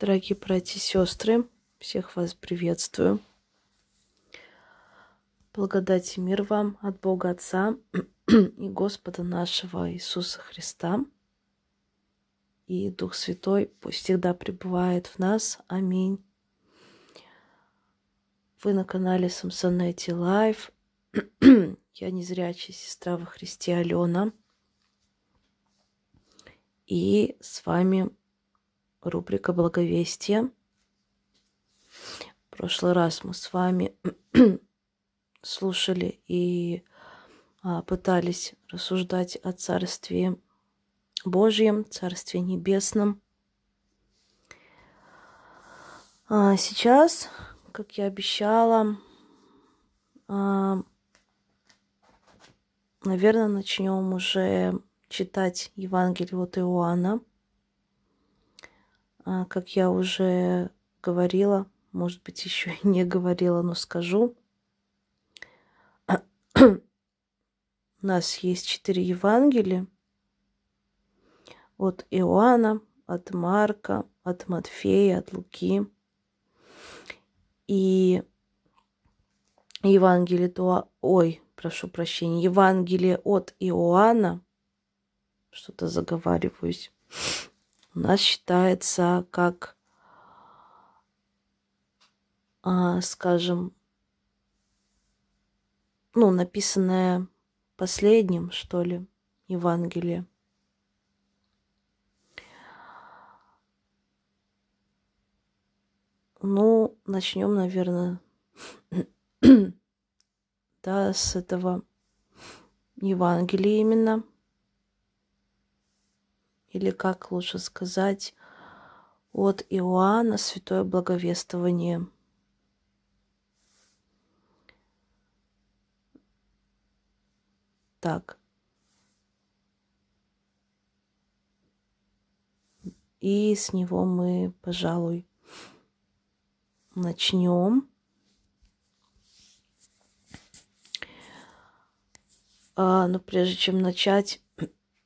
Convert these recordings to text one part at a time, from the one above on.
Дорогие братья и сестры, всех вас приветствую. Благодать и мир вам от Бога Отца и Господа нашего Иисуса Христа. И Дух Святой пусть всегда пребывает в нас. Аминь. Вы на канале Самсонетти Лайв. Я незрячая сестра во Христе Алена. И с вами рубрика «Благовестие». В прошлый раз мы с вами слушали и а, пытались рассуждать о Царстве Божьем, Царстве Небесном. А сейчас, как я обещала, а, наверное, начнем уже читать Евангелие от Иоанна. А, как я уже говорила, может быть, еще и не говорила, но скажу. У нас есть четыре Евангелия. От Иоанна, от Марка, от Матфея, от Луки. И Евангелие то... Ой, прошу прощения. Евангелие от Иоанна. Что-то заговариваюсь у нас считается как, а, скажем, ну, написанное последним, что ли, Евангелие. Ну, начнем, наверное, да, с этого Евангелия именно или как лучше сказать, от Иоанна Святое Благовествование. Так. И с него мы, пожалуй, начнем. А, но прежде чем начать,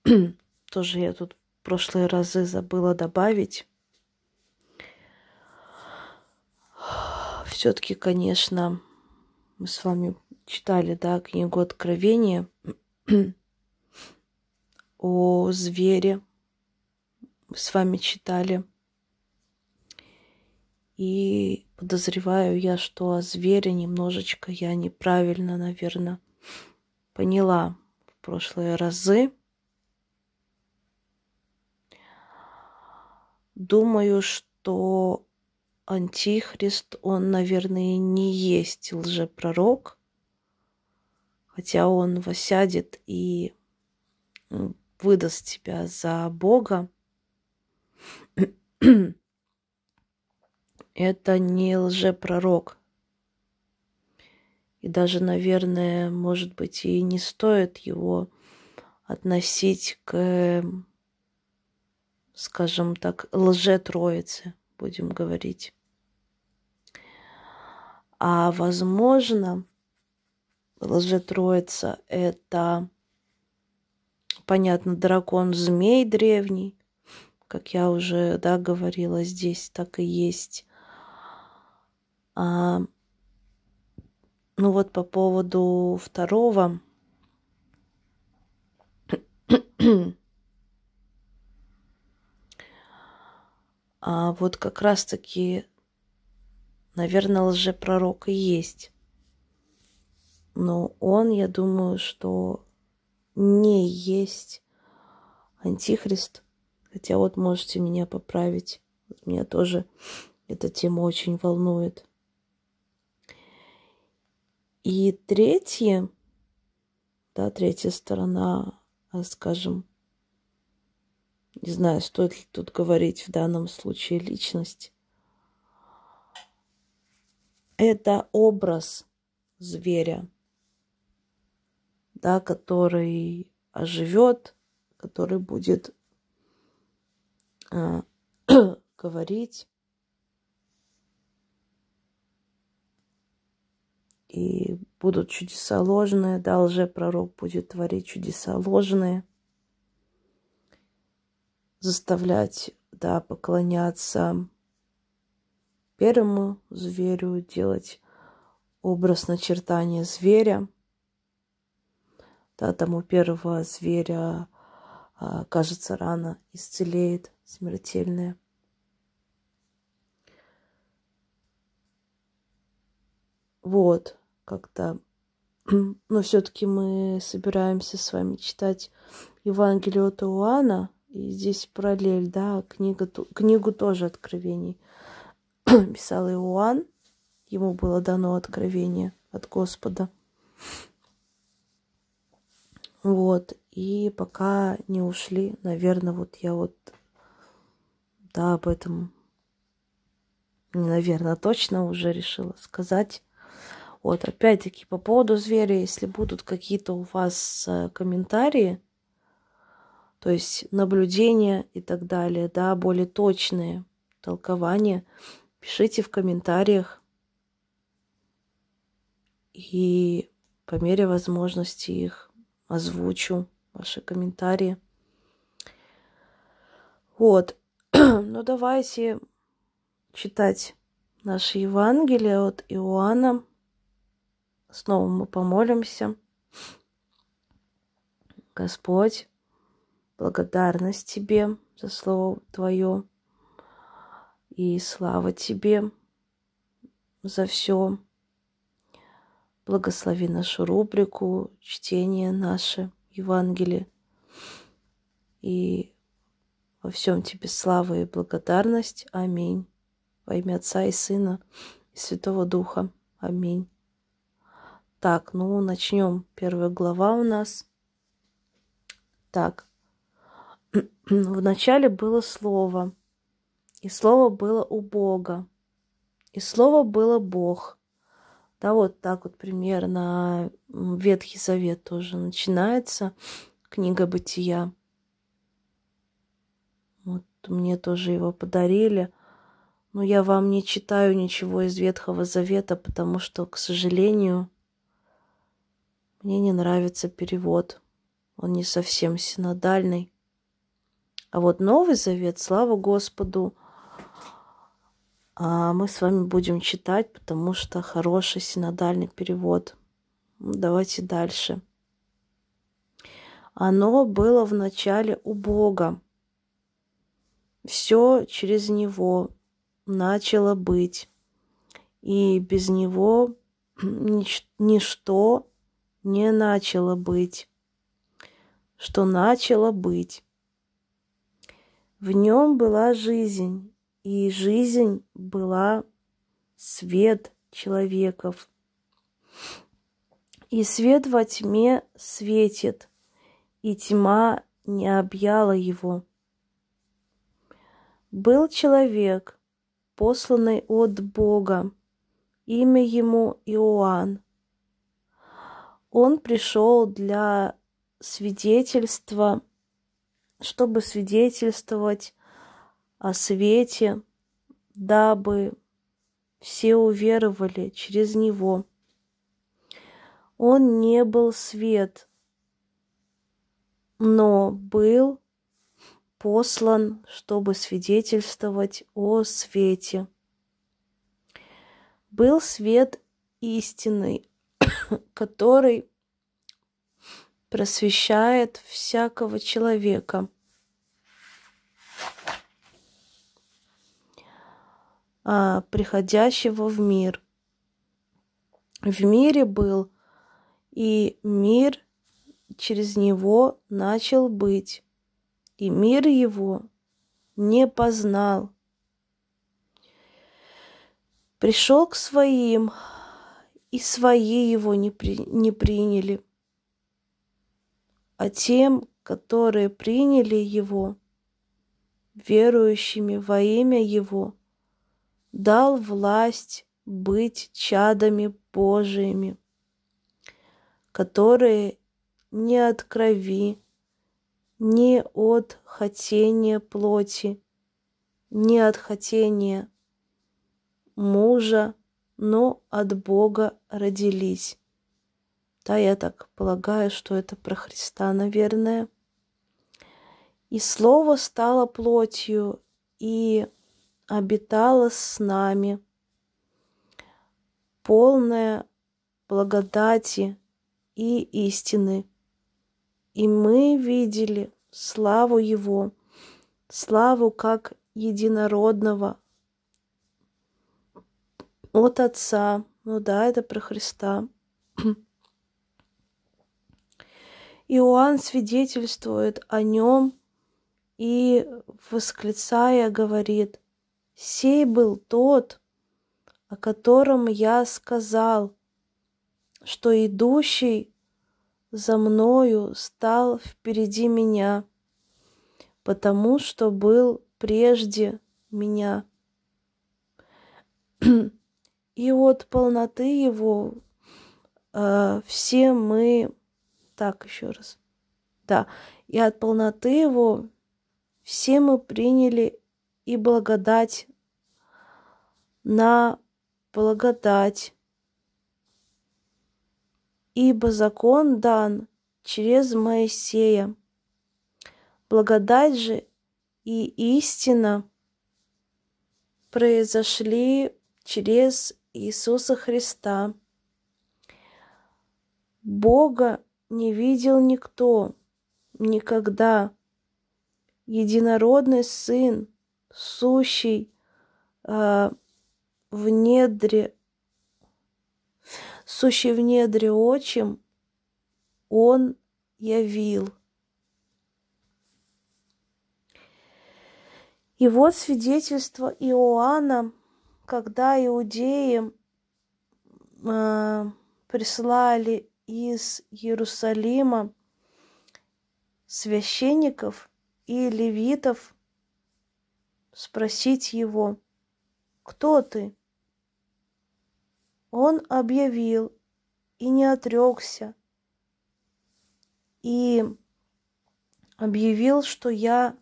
тоже я тут прошлые разы забыла добавить. Все-таки, конечно, мы с вами читали, да, книгу Откровения о звере. Мы с вами читали. И подозреваю я, что о звере немножечко я неправильно, наверное, поняла в прошлые разы. Думаю, что Антихрист, он, наверное, не есть лжепророк, хотя он восядет и выдаст тебя за Бога. Это не лжепророк. И даже, наверное, может быть, и не стоит его относить к скажем так, лже-троицы, будем говорить. А возможно, лже-троица – это, понятно, дракон-змей древний, как я уже да, говорила, здесь так и есть. А, ну вот по поводу второго А вот как раз-таки, наверное, лжепророк и есть. Но он, я думаю, что не есть антихрист. Хотя вот можете меня поправить. Меня тоже эта тема очень волнует. И третье, да, третья сторона, а, скажем, не знаю, стоит ли тут говорить в данном случае личность. Это образ зверя, да, который оживет, который будет э, говорить. И будут чудеса ложные, да, лжепророк будет творить чудеса ложные – заставлять, да, поклоняться первому зверю делать образ начертания зверя. Да, там у первого зверя, а, кажется, рана исцелеет смертельная. Вот, как-то. Но все-таки мы собираемся с вами читать Евангелие от Иоанна. И здесь параллель, да, книга, книгу тоже откровений писал Иоанн. Ему было дано откровение от Господа. Вот. И пока не ушли, наверное, вот я вот, да, об этом, наверное, точно уже решила сказать. Вот, опять-таки, по поводу зверя, если будут какие-то у вас э, комментарии, то есть наблюдения и так далее, да, более точные толкования, пишите в комментариях. И по мере возможности их озвучу, ваши комментарии. Вот. ну, давайте читать наше Евангелие от Иоанна. Снова мы помолимся. Господь, благодарность Тебе за Слово Твое и слава Тебе за все. Благослови нашу рубрику, чтение наше, Евангелие. И во всем Тебе слава и благодарность. Аминь. Во имя Отца и Сына и Святого Духа. Аминь. Так, ну начнем. Первая глава у нас. Так. Вначале было слово, и слово было у Бога, и слово было Бог. Да, вот так вот примерно Ветхий Завет тоже начинается, книга Бытия. Вот мне тоже его подарили. Но я вам не читаю ничего из Ветхого Завета, потому что, к сожалению, мне не нравится перевод. Он не совсем синодальный. А вот Новый Завет, слава Господу, а мы с вами будем читать, потому что хороший синодальный перевод. Ну, давайте дальше. Оно было в начале у Бога. Все через Него начало быть. И без Него нич- ничто не начало быть, что начало быть. В нем была жизнь, и жизнь была свет человеков. И свет во тьме светит, и тьма не объяла его. Был человек, посланный от Бога, имя ему Иоанн. Он пришел для свидетельства, чтобы свидетельствовать о свете, дабы все уверовали через него. Он не был свет, но был послан, чтобы свидетельствовать о свете. Был свет истинный, который просвещает всякого человека. А, приходящего в мир. В мире был, и мир через него начал быть, и мир его не познал. Пришел к своим, и свои его не, при, не приняли. А тем, которые приняли его, верующими во имя его, дал власть быть чадами Божиими, которые не от крови, не от хотения плоти, не от хотения мужа, но от Бога родились. Да, я так полагаю, что это про Христа, наверное. И Слово стало плотью и обитало с нами, полная благодати и истины. И мы видели славу Его, славу как единородного от Отца. Ну да, это про Христа. Иоанн свидетельствует о нем и, восклицая, говорит, «Сей был тот, о котором я сказал, что идущий за мною стал впереди меня, потому что был прежде меня. И от полноты его э, все мы... Так, еще раз. Да, и от полноты его все мы приняли и благодать на благодать. Ибо закон дан через Моисея. Благодать же и истина произошли через Иисуса Христа. Бога не видел никто никогда. Единородный Сын, сущий э, в недре, сущий в недре отчим, Он явил. И вот свидетельство Иоанна, когда иудеи э, прислали из Иерусалима священников и левитов спросить его, кто ты? Он объявил и не отрекся, и объявил, что я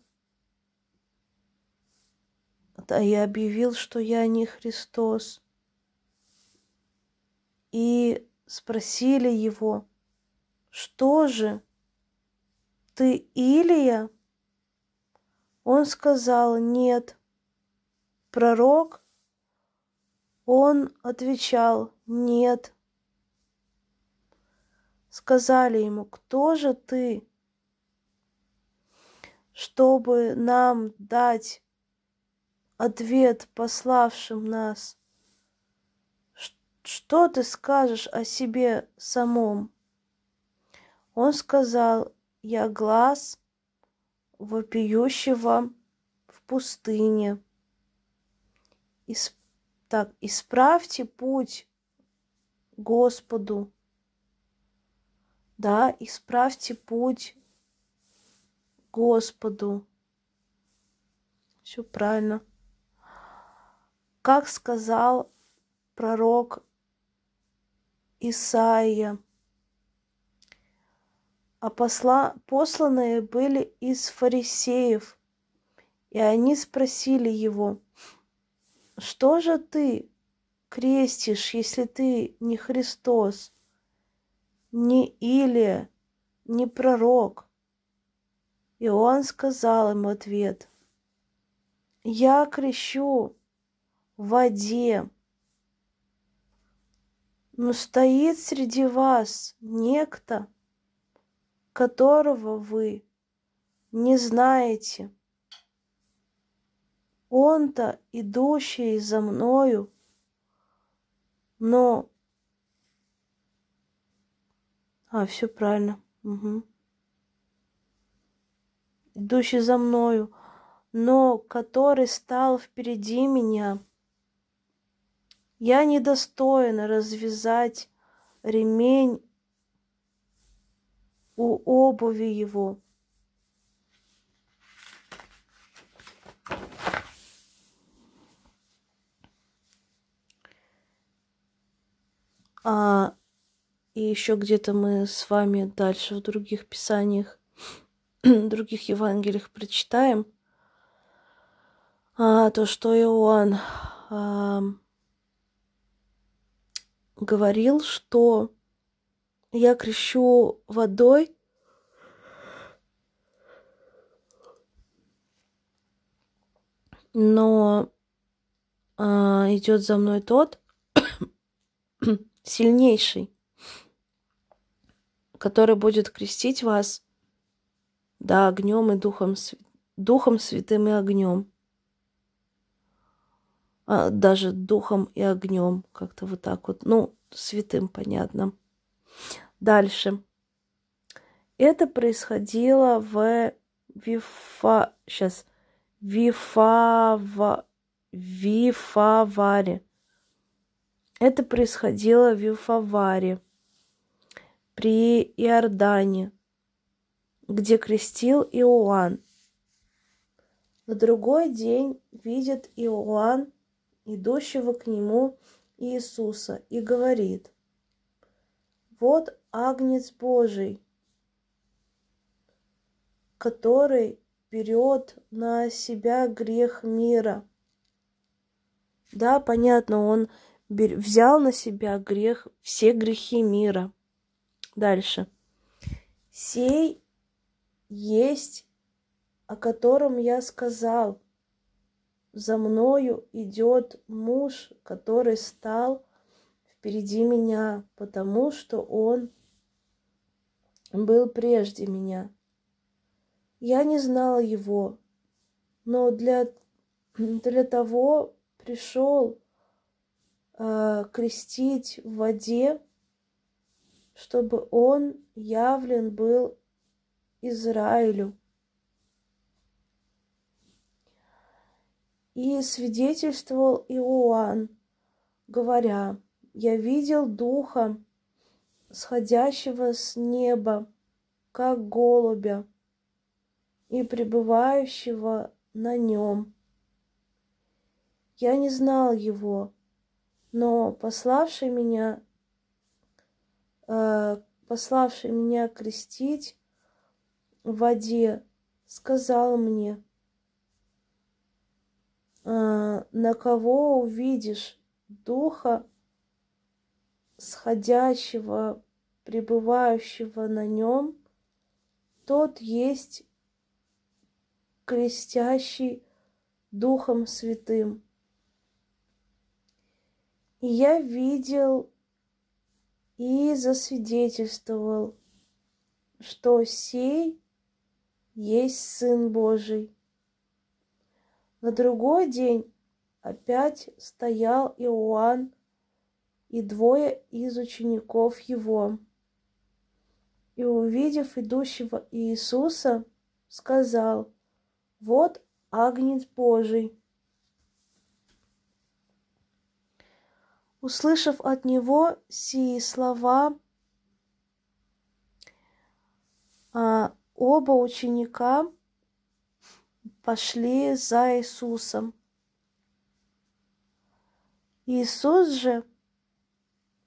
да, я объявил, что я не Христос. И спросили его, что же, ты Илия? Он сказал, нет. Пророк? Он отвечал, нет. Сказали ему, кто же ты, чтобы нам дать ответ пославшим нас. Что ты скажешь о себе самом? Он сказал, я глаз вопиющего в пустыне. Ис... Так, исправьте путь Господу. Да, исправьте путь Господу. Все правильно как сказал пророк Исаия. А посла, посланные были из фарисеев, и они спросили его, что же ты крестишь, если ты не Христос, не Илия, не пророк? И он сказал им ответ, я крещу в воде. Но стоит среди вас некто, которого вы не знаете. Он-то, идущий за мною, но... А, все правильно. Угу. Идущий за мною, но который стал впереди меня – я недостоин развязать ремень у обуви его. А, и еще где-то мы с вами дальше в других писаниях, других Евангелиях прочитаем а, то, что Иоанн а, говорил, что я крещу водой, но а, идет за мной тот, сильнейший, который будет крестить вас, да, огнем и духом, духом святым и огнем. А, даже духом и огнем, как-то вот так вот. Ну, святым, понятно. Дальше. Это происходило в Вифа... Сейчас. Вифава... Вифаваре. Это происходило в Вифаваре при Иордане, где крестил Иоанн. На другой день видит Иоанн, идущего к нему Иисуса, и говорит, «Вот Агнец Божий, который берет на себя грех мира». Да, понятно, он взял на себя грех, все грехи мира. Дальше. Сей есть, о котором я сказал. За мною идет муж, который стал впереди меня, потому что он был прежде меня. Я не знала его, но для, для того пришел э, крестить в воде, чтобы он явлен был Израилю. И свидетельствовал Иоанн, говоря, «Я видел Духа, сходящего с неба, как голубя, и пребывающего на нем. Я не знал его, но пославший меня, э, пославший меня крестить в воде, сказал мне, на кого увидишь духа сходящего, пребывающего на нем, тот есть крестящий Духом Святым. И я видел и засвидетельствовал, что сей есть Сын Божий. На другой день опять стоял Иоанн и двое из учеников его. И, увидев идущего Иисуса, сказал, «Вот Агнец Божий, Услышав от него сии слова, а, оба ученика пошли за Иисусом. Иисус же,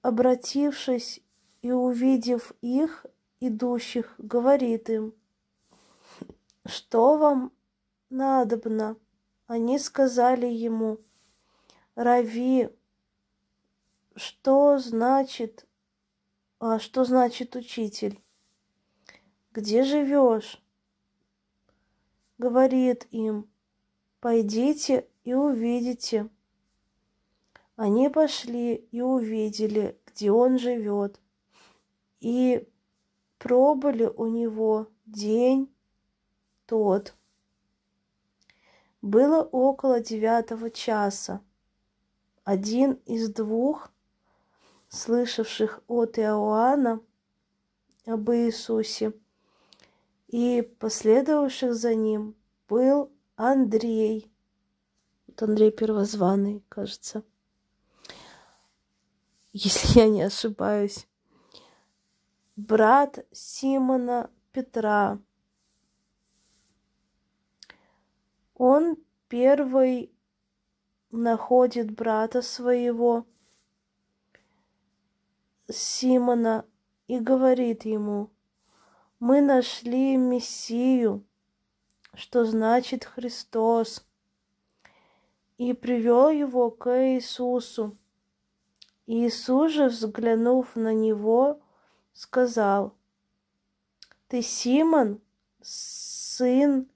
обратившись и увидев их, идущих, говорит им, что вам надобно? Они сказали ему, Рави, что значит, а что значит учитель? Где живешь? Говорит им, пойдите и увидите. Они пошли и увидели, где он живет, и пробыли у него день тот. Было около девятого часа. Один из двух слышавших от Иоанна об Иисусе и последовавших за ним, был Андрей. Вот Андрей Первозванный, кажется. Если я не ошибаюсь. Брат Симона Петра. Он первый находит брата своего, Симона и говорит ему, мы нашли Мессию, что значит Христос, и привел его к Иисусу. Иисус же, взглянув на него, сказал, «Ты Симон, сын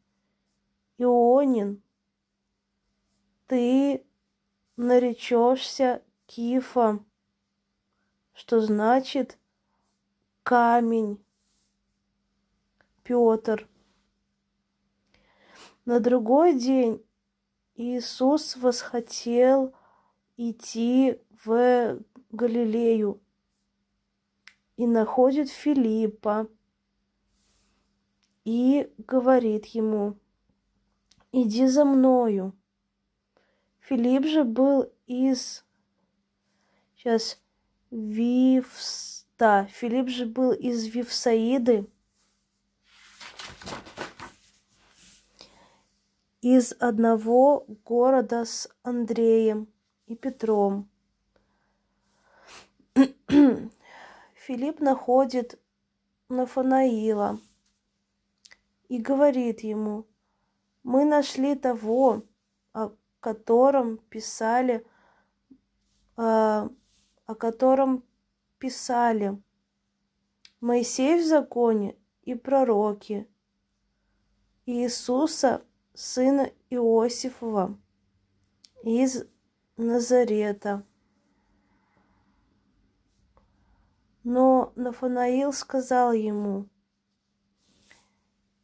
Ионин, ты наречешься Кифом, что значит камень, Петр. На другой день Иисус восхотел идти в Галилею и находит Филиппа и говорит ему, иди за мною. Филипп же был из... Сейчас, Вивс... Да, Филипп же был из Вивсаиды, из одного города с Андреем и Петром. Филипп находит Нафанаила и говорит ему, мы нашли того, о котором писали, о, о котором писали Моисей в законе и пророки, Иисуса, сына Иосифова, из Назарета. Но Нафанаил сказал ему,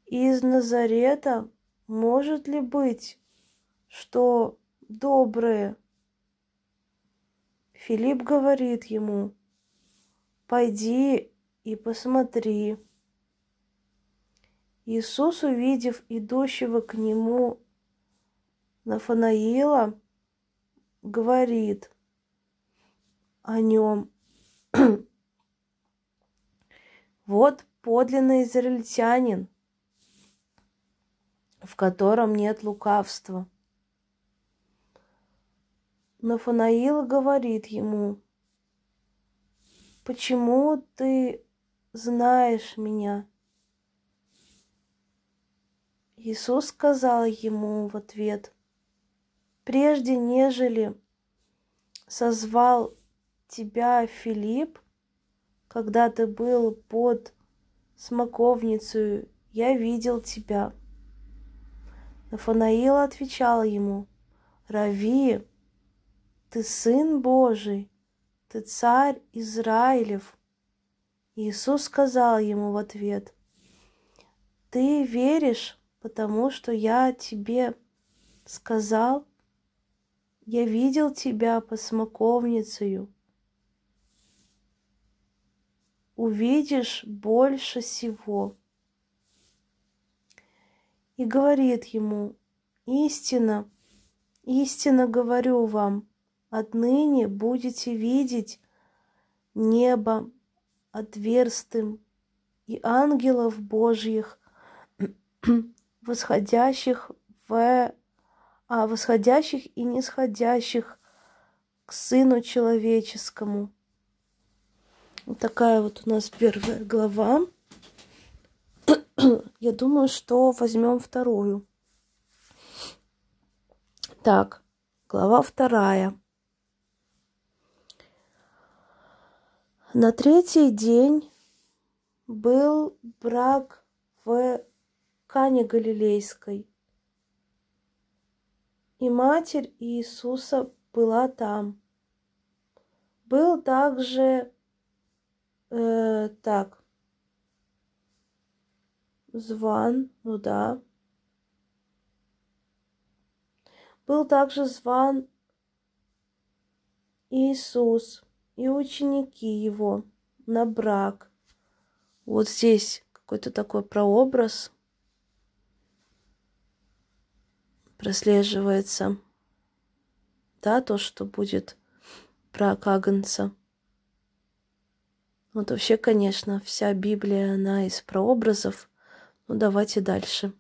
из Назарета может ли быть, что доброе? Филипп говорит ему, пойди и посмотри. Иисус, увидев идущего к нему Нафанаила, говорит о нем. вот подлинный израильтянин, в котором нет лукавства. Нафанаил говорит ему, почему ты знаешь меня? Иисус сказал ему в ответ, прежде нежели созвал тебя Филипп, когда ты был под смоковницей, я видел тебя. Нафанаил отвечал ему, Рави, ты сын Божий, ты царь Израилев. Иисус сказал ему в ответ, ты веришь, потому что я тебе сказал, я видел тебя по смоковницею. Увидишь больше всего. И говорит ему, истина, истинно говорю вам, отныне будете видеть небо отверстым и ангелов Божьих, восходящих в а восходящих и нисходящих к Сыну Человеческому. Вот такая вот у нас первая глава. Я думаю, что возьмем вторую. Так, глава вторая. На третий день был брак в Кане Галилейской – и Матерь Иисуса была там. Был также э, так зван, ну да. Был также зван Иисус и ученики его на брак. Вот здесь какой-то такой прообраз прослеживается, да, то, что будет про Каганца. Вот вообще, конечно, вся Библия, она из прообразов. Ну, давайте дальше.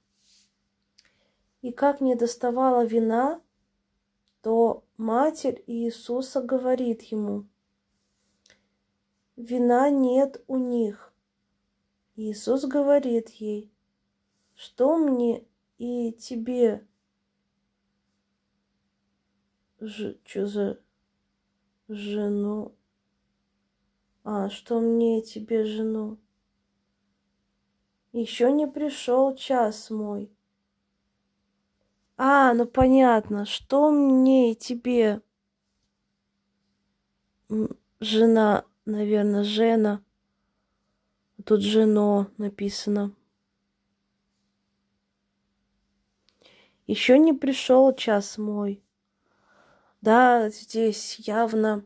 И как не доставала вина, то Матерь Иисуса говорит ему, вина нет у них. Иисус говорит ей, что мне и тебе Ж, что за жену? А, что мне тебе жену? Еще не пришел час мой. А, ну понятно, что мне и тебе, жена, наверное, Жена. Тут Жено написано. Еще не пришел час мой. Да, здесь явно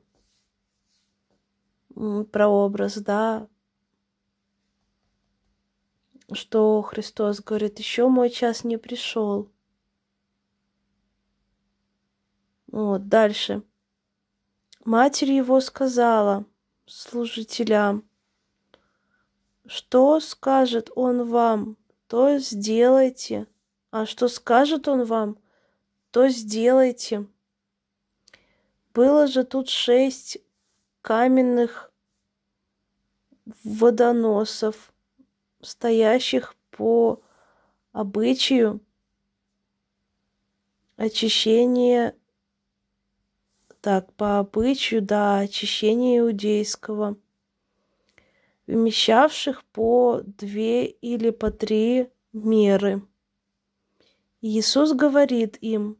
прообраз, да, что Христос говорит, еще мой час не пришел. Вот, дальше. Матерь его сказала служителям, что скажет он вам, то сделайте, а что скажет он вам, то сделайте. Было же тут шесть каменных водоносов, стоящих по обычаю очищения, так, по обычаю, да, очищения иудейского, вмещавших по две или по три меры. Иисус говорит им,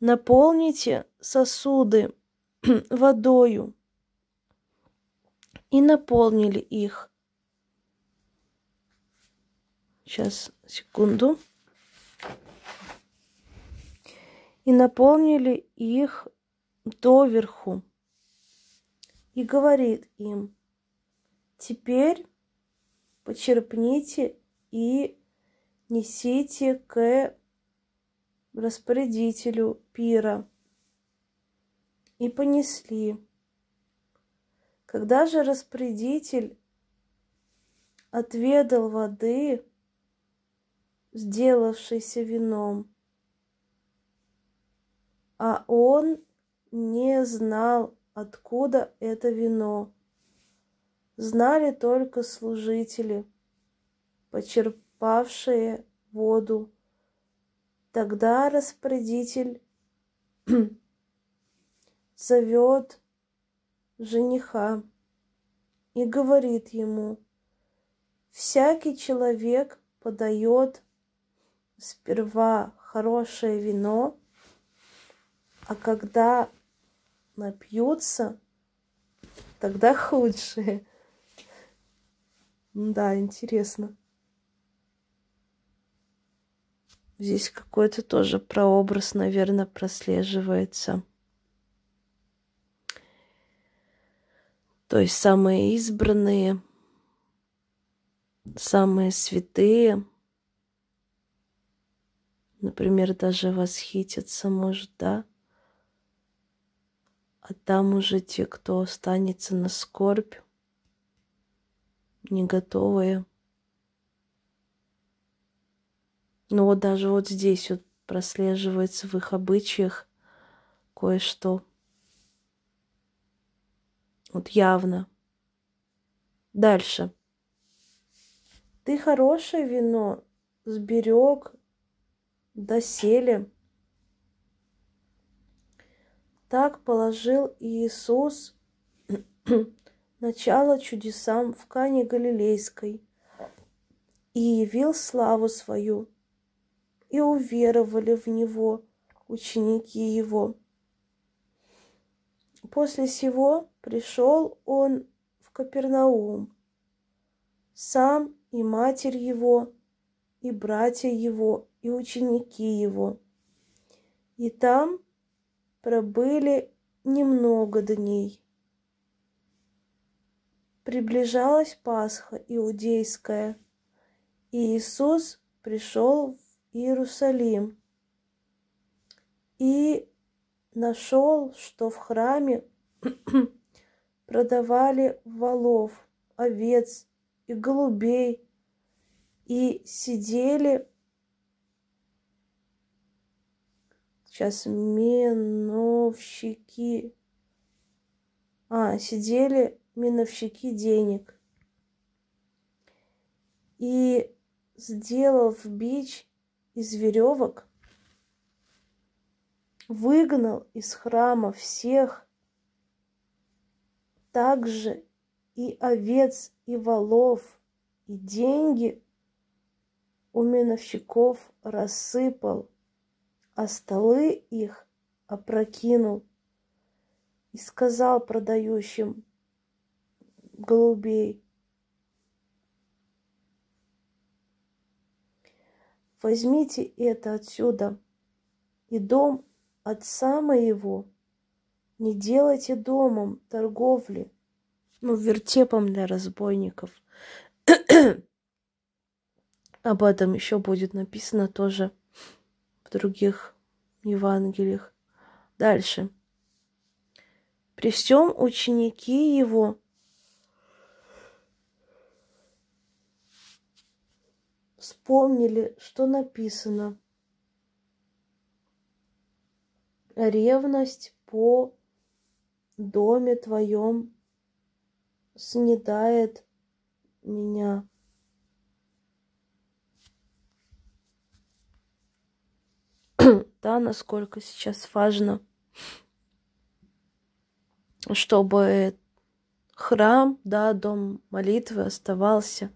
наполните сосуды водою. И наполнили их. Сейчас, секунду. И наполнили их доверху. И говорит им, теперь почерпните и несите к распорядителю пира и понесли. Когда же распорядитель отведал воды, сделавшейся вином, а он не знал, откуда это вино. Знали только служители, почерпавшие воду. Тогда распорядитель зовет жениха и говорит ему, всякий человек подает сперва хорошее вино, а когда напьются, тогда худшее. Да, интересно. Здесь какой-то тоже прообраз, наверное, прослеживается. То есть самые избранные, самые святые, например, даже восхититься может, да? А там уже те, кто останется на скорбь, не готовые. Но вот даже вот здесь вот прослеживается в их обычаях кое-что. Вот явно. Дальше. Ты хорошее вино сберег доселе. Так положил Иисус начало чудесам в Кане Галилейской и явил славу свою, и уверовали в Него ученики Его. После сего пришел он в Капернаум, сам и матерь его, и братья его, и ученики его. И там пробыли немного дней. Приближалась Пасха иудейская, и Иисус пришел Иерусалим и нашел, что в храме продавали волов, овец и голубей, и сидели сейчас меновщики, а, сидели миновщики денег. И сделав бич из веревок, выгнал из храма всех, также и овец, и волов, и деньги у миновщиков рассыпал, а столы их опрокинул и сказал продающим, голубей. Возьмите это отсюда, и дом отца моего не делайте домом торговли, ну, вертепом для разбойников. Об этом еще будет написано тоже в других Евангелиях. Дальше. При всем ученики его вспомнили, что написано. Ревность по доме твоем снедает меня. да, насколько сейчас важно, чтобы храм, да, дом молитвы оставался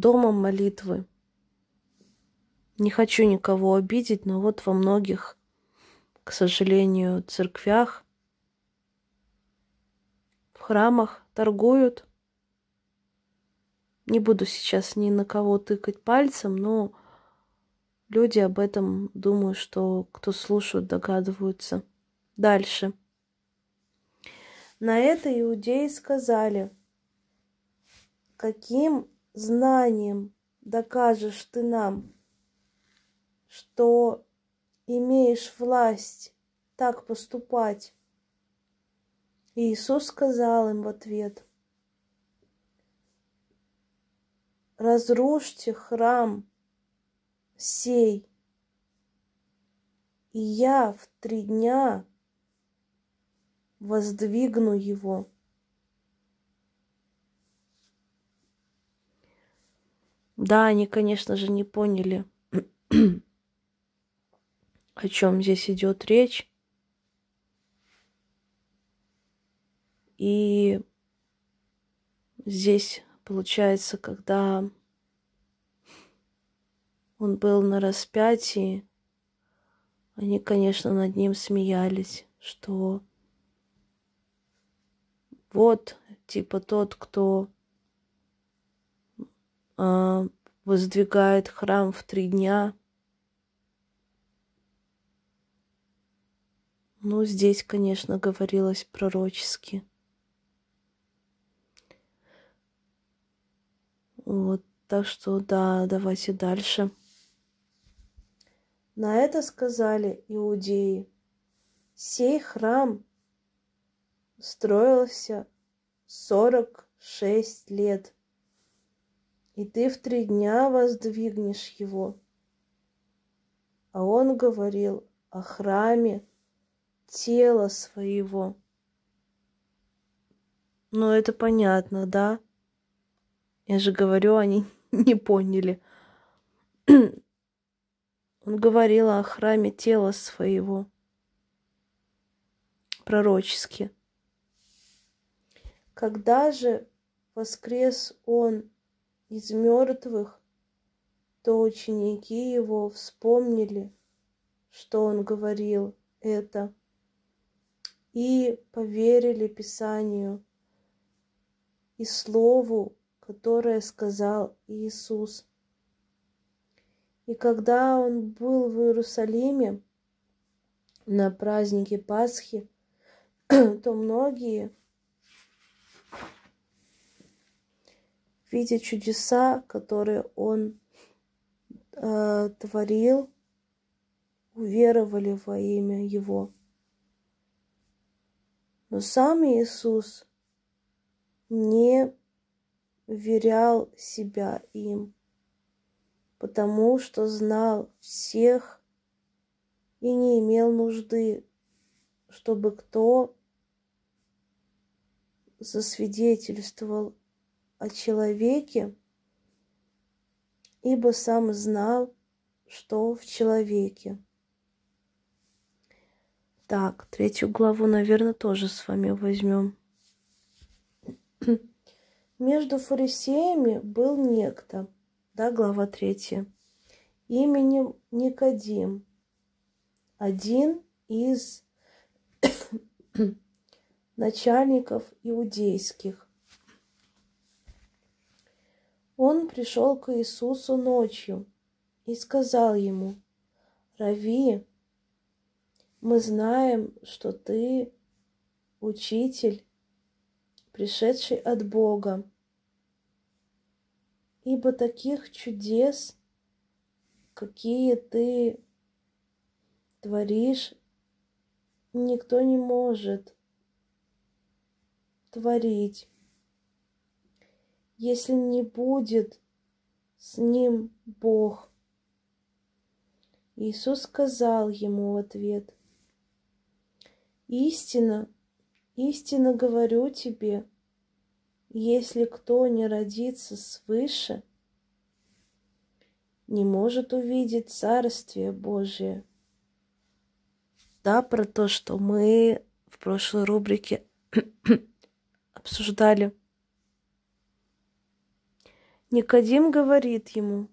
домом молитвы. Не хочу никого обидеть, но вот во многих, к сожалению, церквях, в храмах торгуют. Не буду сейчас ни на кого тыкать пальцем, но люди об этом думаю, что кто слушают, догадываются. Дальше. На это иудеи сказали, каким знанием докажешь ты нам, что имеешь власть так поступать? И Иисус сказал им в ответ, разрушьте храм сей, и я в три дня воздвигну его. Да, они, конечно же, не поняли, о чем здесь идет речь. И здесь получается, когда он был на распятии, они, конечно, над ним смеялись, что вот, типа тот, кто э, воздвигает храм в три дня. Ну, здесь, конечно, говорилось пророчески. Вот, так что да, давайте дальше. На это сказали иудеи. Сей храм строился сорок шесть лет, и ты в три дня воздвигнешь его. А он говорил о храме тела своего. Ну, это понятно, да? Я же говорю, они не поняли. Он говорил о храме тела своего. Пророчески. Когда же воскрес он из мертвых, то ученики его вспомнили, что он говорил это, и поверили Писанию и Слову, которое сказал Иисус. И когда он был в Иерусалиме на празднике Пасхи, то многие, видя чудеса, которые он э, творил, уверовали во имя Его. Но сам Иисус не вверял себя им, потому что знал всех и не имел нужды, чтобы кто засвидетельствовал о человеке, ибо сам знал, что в человеке. Так, третью главу, наверное, тоже с вами возьмем. Между фарисеями был некто, да, глава третья, именем Никодим, один из начальников иудейских. Он пришел к Иисусу ночью и сказал ему, «Рави, мы знаем, что ты учитель, пришедший от Бога, ибо таких чудес, какие ты творишь, никто не может творить, если не будет с ним Бог. Иисус сказал ему в ответ, «Истина, истинно говорю тебе, если кто не родится свыше, не может увидеть Царствие Божие». Да, про то, что мы в прошлой рубрике обсуждали. Никодим говорит ему,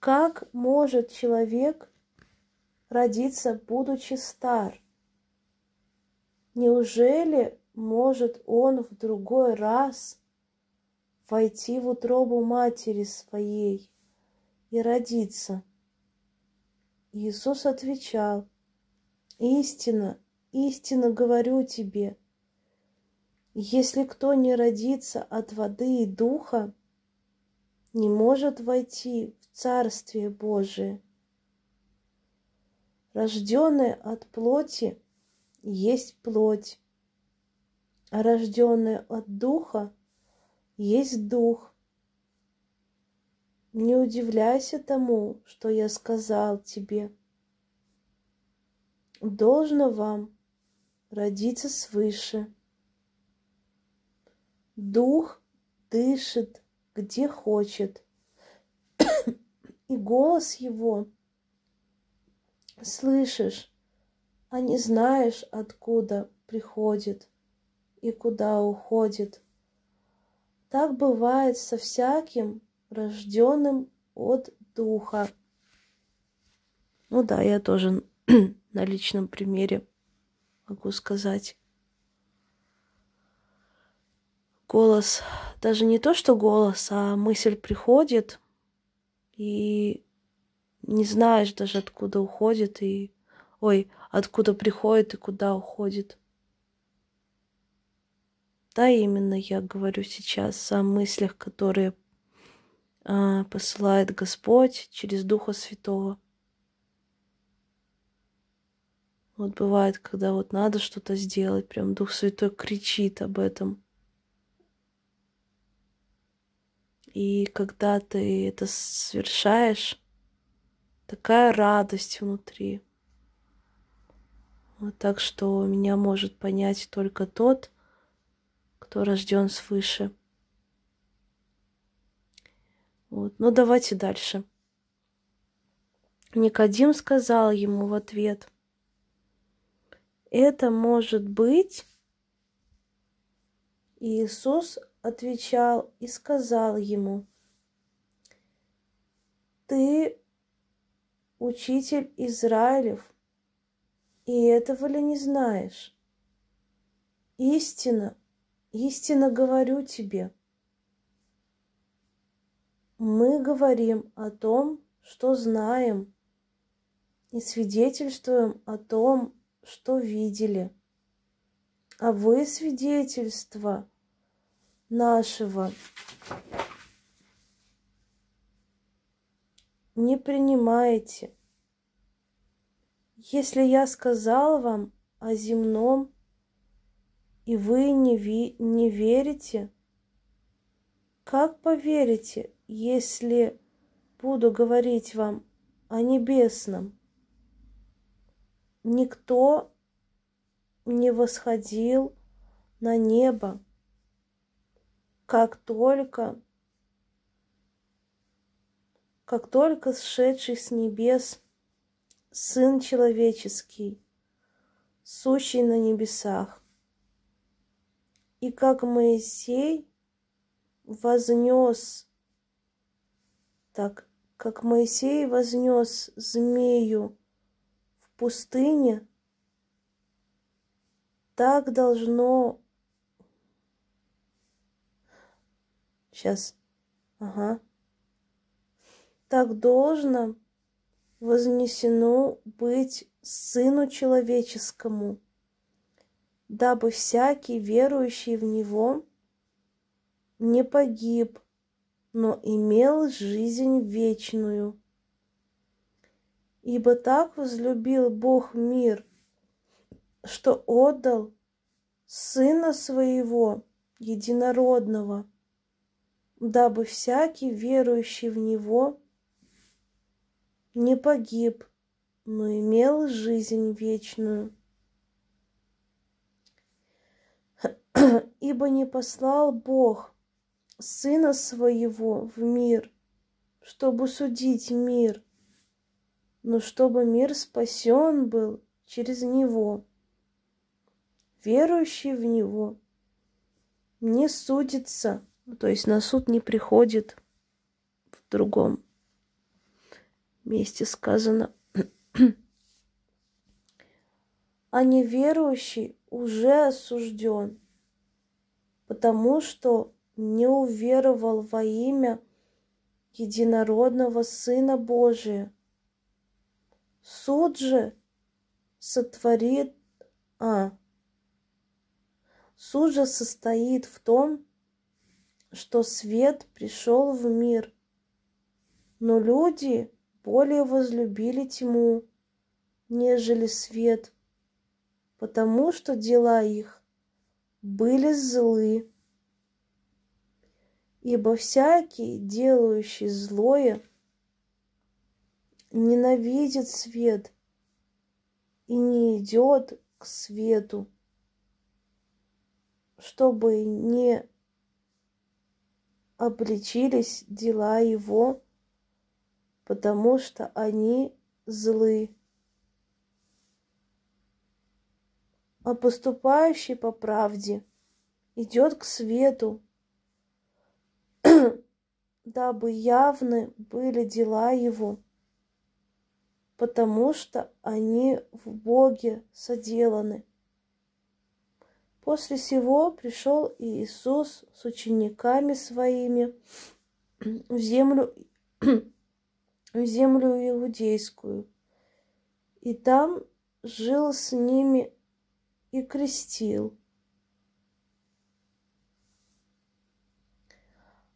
как может человек родиться, будучи стар? Неужели может он в другой раз войти в утробу матери своей и родиться? Иисус отвечал, истина, истинно говорю тебе, если кто не родится от воды и духа, не может войти в Царствие Божие. Рожденное от плоти есть плоть, а рожденное от духа есть дух. Не удивляйся тому, что я сказал тебе. Должно вам родиться свыше. Дух дышит, где хочет, и голос его слышишь, а не знаешь, откуда приходит и куда уходит. Так бывает со всяким рожденным от духа. Ну да, я тоже на личном примере могу сказать. Голос, даже не то, что голос, а мысль приходит, и не знаешь даже, откуда уходит, и... Ой, откуда приходит и куда уходит. Да, именно я говорю сейчас о мыслях, которые а, посылает Господь через Духа Святого. Вот бывает, когда вот надо что-то сделать, прям Дух Святой кричит об этом. И когда ты это совершаешь, такая радость внутри. Так что меня может понять только тот, кто рожден свыше. Вот. Ну давайте дальше. Никодим сказал ему в ответ – это может быть? Иисус отвечал и сказал ему, ты учитель Израилев, и этого ли не знаешь? Истина, истинно говорю тебе. Мы говорим о том, что знаем, и свидетельствуем о том, что видели. А вы свидетельство нашего не принимаете. Если я сказал вам о земном, и вы не, ви не верите, как поверите, если буду говорить вам о небесном? никто не восходил на небо, как только, как только сшедший с небес Сын Человеческий, сущий на небесах, и как Моисей вознес, так как Моисей вознес змею пустыне так должно... Сейчас Ага. Так должно вознесено быть Сыну Человеческому, дабы всякий верующий в Него не погиб, но имел жизнь вечную. Ибо так возлюбил Бог мир, что отдал Сына Своего Единородного, дабы всякий верующий в Него не погиб, но имел жизнь вечную. Ибо не послал Бог Сына Своего в мир, чтобы судить мир, но чтобы мир спасен был через Него. Верующий в Него не судится, то есть на суд не приходит в другом месте сказано. а неверующий уже осужден, потому что не уверовал во имя единородного Сына Божия. Суд же сотворит... А. Суд же состоит в том, что свет пришел в мир, но люди более возлюбили тьму, нежели свет, потому что дела их были злы. Ибо всякий, делающий злое, ненавидит свет и не идет к свету, чтобы не обличились дела его, потому что они злы. А поступающий по правде идет к свету, дабы явны были дела его, потому что они в Боге соделаны. После сего пришел Иисус с учениками своими в землю, землю иудейскую, и там жил с ними и крестил.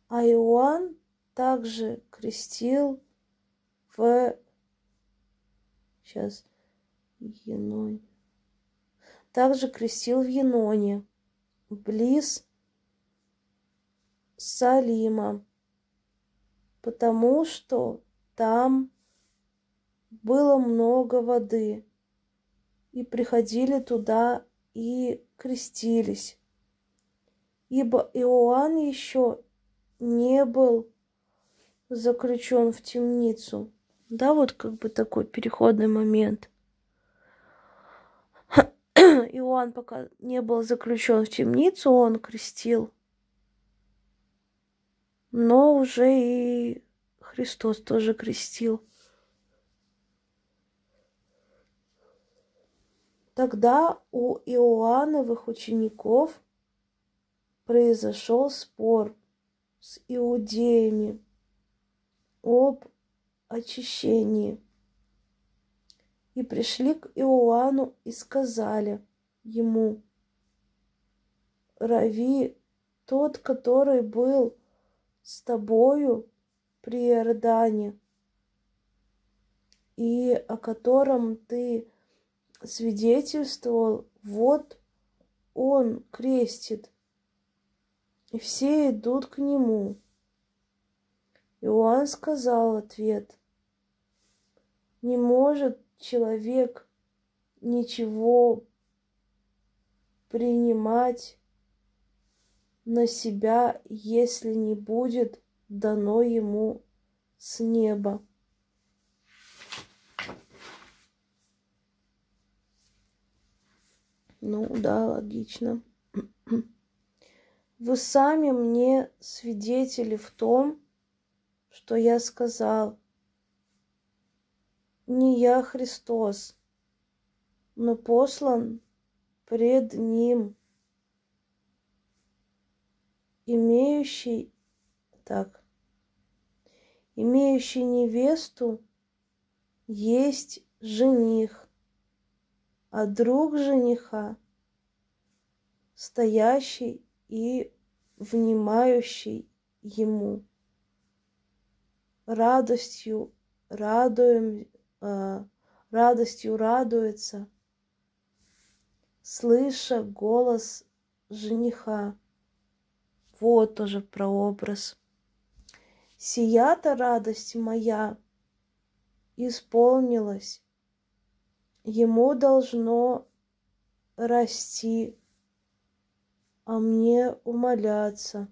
А Иоанн также крестил в... Сейчас, Еноне. Также крестил в Еноне, близ Салима, потому что там было много воды, и приходили туда и крестились. Ибо Иоанн еще не был заключен в темницу. Да, вот как бы такой переходный момент. Иоанн пока не был заключен в темницу, он крестил. Но уже и Христос тоже крестил. Тогда у Иоанновых учеников произошел спор с иудеями об очищении. И пришли к Иоанну и сказали ему, Рави, тот, который был с тобою при Иордане, и о котором ты свидетельствовал, вот он крестит, и все идут к нему. Иоанн сказал ответ, не может человек ничего принимать на себя, если не будет дано ему с неба. Ну да, логично. Вы сами мне свидетели в том, что я сказал. Не я Христос, но послан пред Ним, имеющий так, имеющий невесту, есть жених, а друг жениха, стоящий и внимающий ему. Радостью радуем, э, радостью радуется, слыша голос жениха. Вот тоже прообраз. Сия-то радость моя исполнилась. Ему должно расти, а мне умоляться.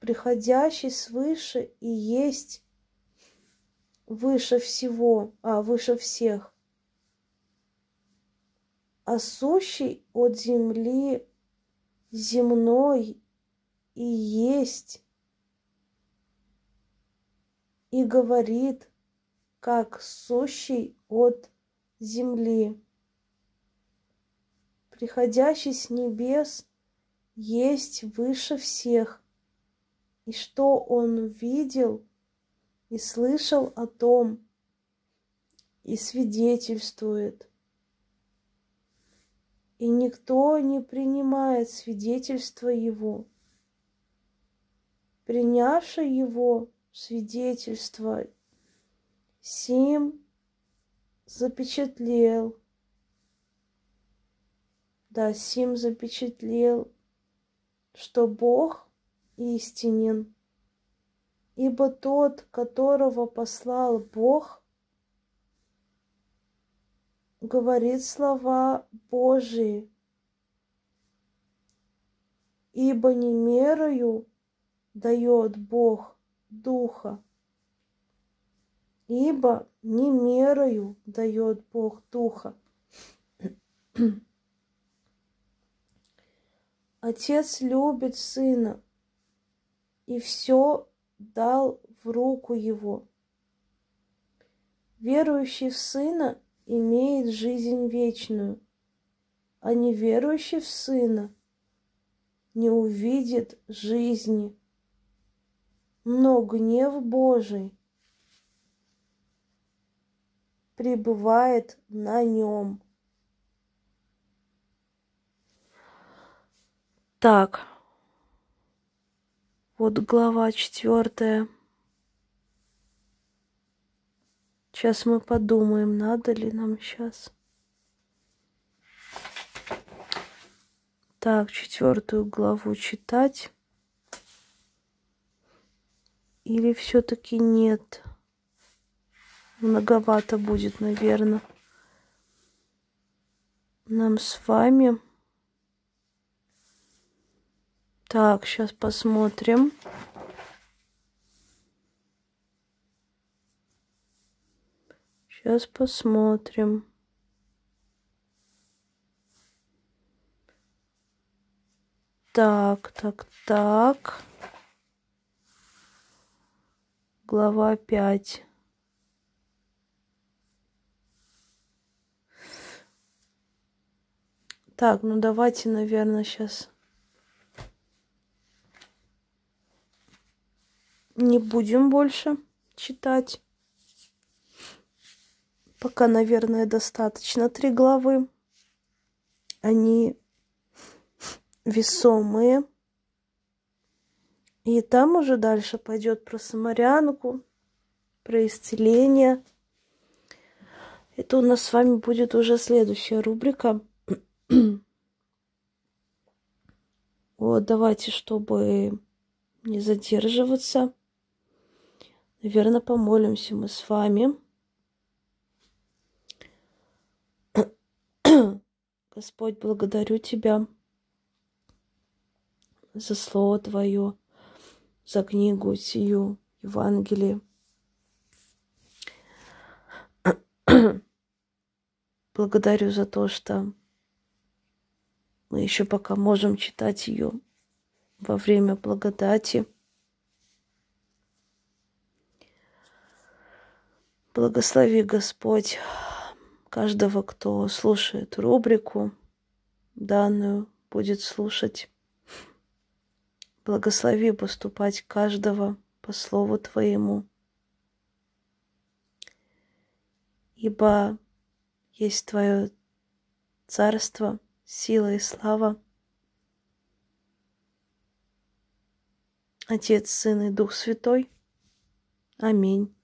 Приходящий свыше и есть выше всего, а выше всех. А сущий от земли земной и есть, и говорит, как сущий от земли. Приходящий с небес есть выше всех, и что он видел и слышал о том, и свидетельствует – и никто не принимает свидетельство его. Принявший его свидетельство, Сим запечатлел, да, Сим запечатлел, что Бог истинен, ибо тот, которого послал Бог, говорит слова Божии. Ибо не мерою дает Бог Духа, ибо не мерою дает Бог Духа. Отец любит Сына и все дал в руку Его. Верующий в Сына имеет жизнь вечную, а неверующий в Сына не увидит жизни, но гнев Божий пребывает на нем. Так, вот глава четвертая. Сейчас мы подумаем, надо ли нам сейчас. Так, четвертую главу читать. Или все-таки нет? Многовато будет, наверное. Нам с вами. Так, сейчас посмотрим. Сейчас посмотрим. Так, так, так. Глава пять. Так, ну давайте, наверное, сейчас не будем больше читать. Пока, наверное, достаточно три главы. Они весомые. И там уже дальше пойдет про самарянку, про исцеление. Это у нас с вами будет уже следующая рубрика. вот, давайте, чтобы не задерживаться, наверное, помолимся мы с вами. Господь, благодарю Тебя за Слово Твое, за книгу сию, Евангелие. Благодарю за то, что мы еще пока можем читать ее во время благодати. Благослови, Господь, каждого, кто слушает рубрику данную, будет слушать. Благослови поступать каждого по слову Твоему. Ибо есть Твое царство, сила и слава. Отец, Сын и Дух Святой. Аминь.